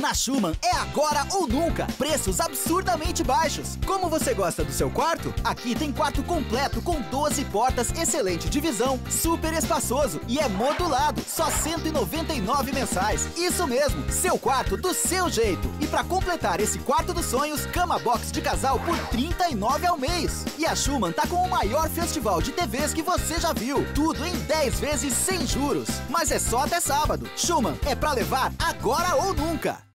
Na Schumann é agora ou nunca. Preços absurdamente baixos. Como você gosta do seu quarto? Aqui tem quarto completo com 12 portas, excelente divisão, super espaçoso e é modulado. Só 199 mensais. Isso mesmo, seu quarto do seu jeito. E para completar esse quarto dos sonhos, cama box de casal por 39 ao mês. E a Schumann tá com o maior festival de TVs que você já viu. Tudo em 10 vezes sem juros. Mas é só até sábado. Schumann é para levar agora ou nunca.